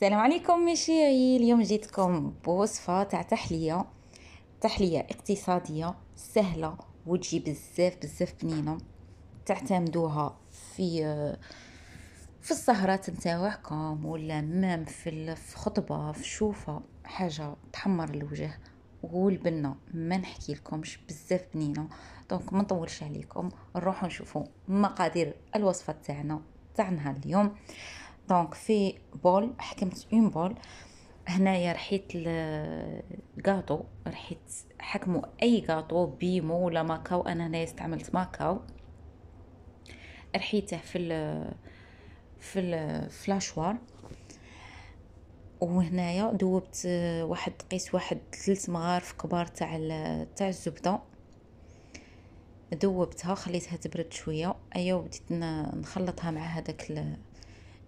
السلام عليكم مشيعي اليوم جيتكم بوصفة تاع تحلية تحلية اقتصادية سهلة وتجي بزاف بزاف بنينة تعتمدوها في في السهرات نتاعكم ولا مام في خطبة في شوفة حاجة تحمر الوجه والبنة. ما نحكي لكمش بزاف بنينة. دونك ما نطولش عليكم نروحوا نشوفوا مقادير الوصفة تاعنا تاع نهار اليوم. donc في bol حكمت un bol هنايا رحيت الكاطو رحيت حكموا أي كاطو بيمو ولا ماكاو أنا هنايا استعملت ماكاو. رحيته في ال في l'hachoir وهنايا دوبت واحد قيس واحد ثلاث مغارف كبار تاع تاع الزبدة. دوبتها خليتها تبرد شوية. ايا وبديت نخلطها مع هذاك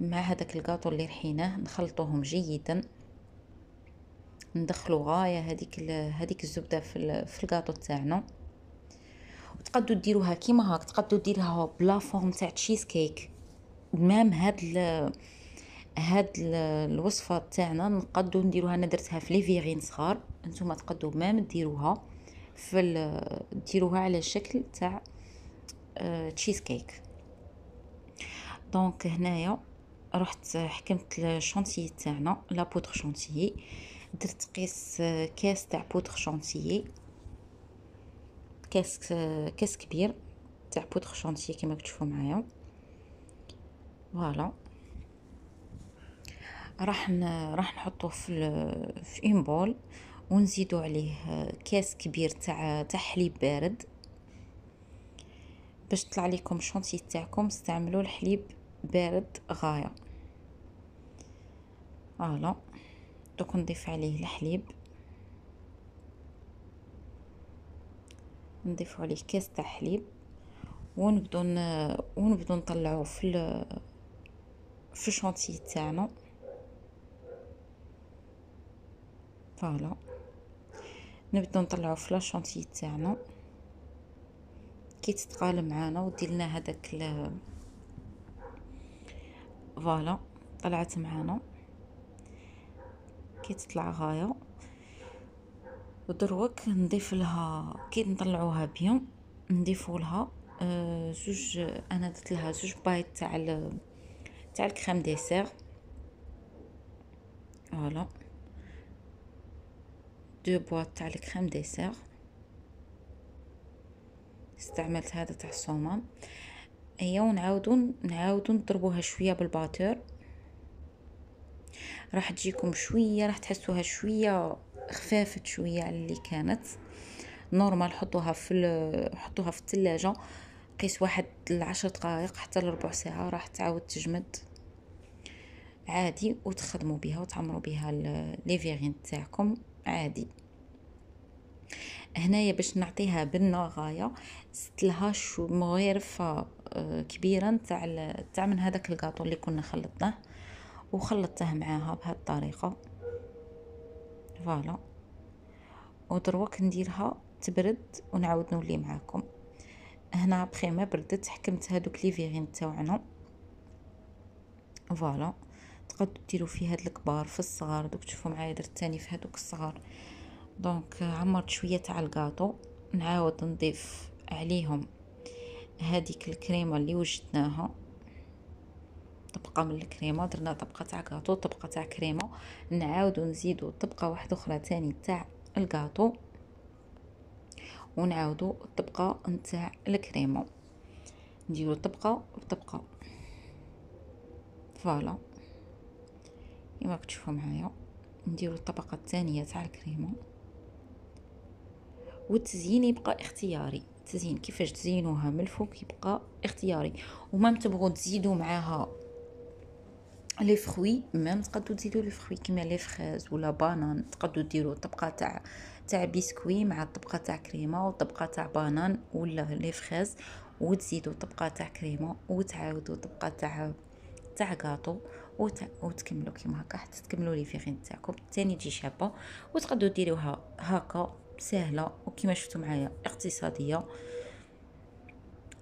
مع هذاك الكاطو اللي رحيناه نخلطوهم جيدا. ندخلو غاية هذيك هذيك الزبدة في في الكاطو تاعنا. وتقدروا ديروها كيما هاك تقدروا ديروها بلا forme تاع cheesecake même هاد ال هاد الوصفة تاعنا نقدروا نديروها أنا درتها في les verrines صغار. نتوما تقدروا même ديروها في ديروها على شكل تاع cheesecake donc هنايا رحت حكمت الشونتيي تاعنا la poudre chantilly درت قيس كاس تاع poudre chantilly كاس كاس كبير تاع poudre chantilly كما تشوفوا معايا. voilà. راح راح نحطوه في في un bol ونزيدو عليه كاس كبير تاع تاع حليب بارد. باش تطلع لكم شونتي تاعكم استعملوا الحليب بارد غاية. voilà دوك نضيف عليه الحليب. نضيف عليه كاس تاع حليب. ونبدو ونبدو نطلعوه في في الشونتي تاعنا. voilà. نبدو نطلعو في la chantilly تاعنا. كي تتقال معانا وديرنا هذاك ال voilà. طلعت معانا. تطلع غاية. ودروك نضيف لها كي نطلعوها bien نضيفوا لها آه زوج أنا درت لها زوج boîtes تاع تاع ال crème dessert. voilà. deux boîtes تاع ال crème dessert. استعملت هذا تاع الصومام ايا ونعاودو نعاودو نضربوها شوية بال batteur. راح تجيكم شوية راح تحسوها شوية خفافت شوية على اللي كانت. normal حطوها في حطوها في الثلاجه قيس واحد العشر دقائق حتى لربع ساعة راح تعاود تجمد. عادي وتخدموا بها وتعمروا بها les verrines تاعكم. عادي. هنايا باش نعطيها بنة غاية زدت لها مغرفه آه، كبيرة نتاع تاع من هذاك الكاطو اللي كنا خلطناه. وخلطته معاها بهذه الطريقة. voilà. ودروك نديرها تبرد ونعاود نولي معاكم. هنا بخي ما بردت حكمت هادوك les verrines تاوعنا. voilà. تقدروا ديروا في هاد الكبار في الصغار دوك تشوفوا معايا درت تاني في هادوك الصغار. donc عمرت شوية تاع الكاطو نعاود نضيف عليهم هذيك الكريمة اللي وجدناها. طبقة من الكريمة درنا طبقة تاع كاطو طبقة تاع كريمة نعاودو نزيدو طبقة واحدة أخرى تاني تاع الكاطو ونعاودو الطبقه نتاع الكريمة. نديرو طبقة بطبقة. voilà. كما تشوفوا معايا. نديرو الطبقه الثانية تاع الكريمة. والتزيين يبقى اختياري. التزيين كيفاش تزينوها من الفوق يبقى اختياري. وما تبغوا تزيدوا معاها les fruits même تقدروا تزيدوا les fruits كيما les fraises ولا bananes تقدروا ديروا طبقة تاع تاع بسكوي مع طبقة تاع كريمة وطبقه تاع bananes ولا les fraises وتزيدوا طبقة تاع كريمة وتعاودوا طبقة تاع تاع كاطو وت... وتكملوا كيما هكا حتى تكملوا les verrines تاعكم. تاني تجي شابة وتقدروا ديروها هكا سهلة وكما شفتوا معايا اقتصادية.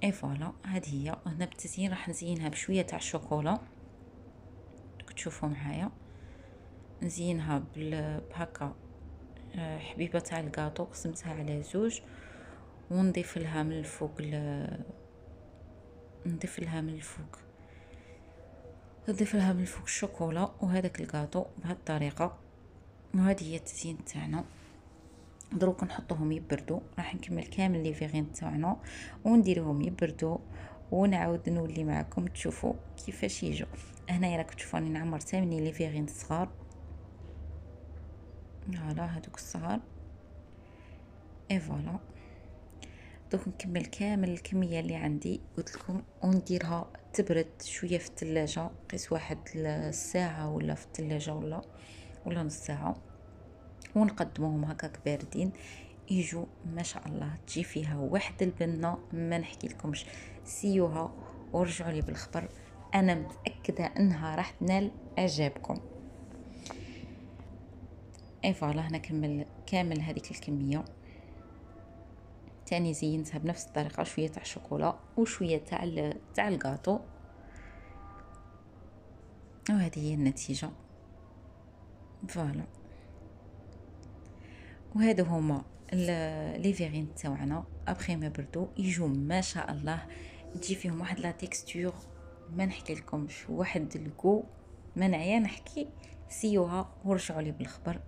et voilà هذه هي. هنا بالتزيين راح نزينها بشوية تاع الشوكولا. تشوفوا معايا نزينها بهكا آه، حبيبة تاع الكاطو قسمتها على زوج ونضيف لها من الفوق نضيف لها من الفوق نضيف لها من الفوق الشوكولا وهذاك الكاطو بهذه الطريقة. وهذه هي التزيين تاعنا. دروك نحطوهم يبردوا راح نكمل كامل les verrines تاعنا ونديرهم يبردوا ونعاود نولي معكم تشوفوا كيفاش يجوا هنايا راكم تشوفوني نعمر ثمانية les verrines صغار. voilà هادوك الصغار. et voilà دوك نكمل كامل الكمية اللي عندي. قلت لكم ونديرها تبرد شوية في الثلاجه قيس واحد الساعة ولا في الثلاجه ولا ولا نص ساعة. ونقدموهم هكاك باردين. يجوا ما شاء الله تجي فيها واحد البنه ما نحكي لكمش. سيوها ورجعوا لي بالخبر. أنا متأكدة إنها راح تنال إعجابكم. et voilà هنا كمل كامل هذيك الكمية. تاني زينتها بنفس الطريقة شوية تاع الشوكولا وشوية تاع تاع الكاطو وهذه هي النتيجة. voilà. وهادو هما. les verrines تاعنا ابخي ما بردو يجو ما شاء الله تجي فيهم واحد la texture ما نحكي لكمش. واحد ال goût ما نعيا نحكي سيوها ورجعوا لي بالخبر.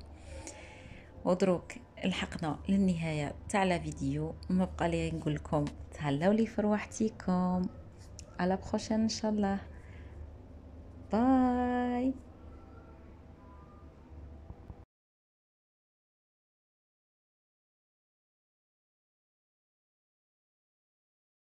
ودروك لحقنا للنهاية تاع la vidéo. ما بقى لي نقول لكم تهلاو لي فرواحتيكم على بروشين إن شاء الله. باي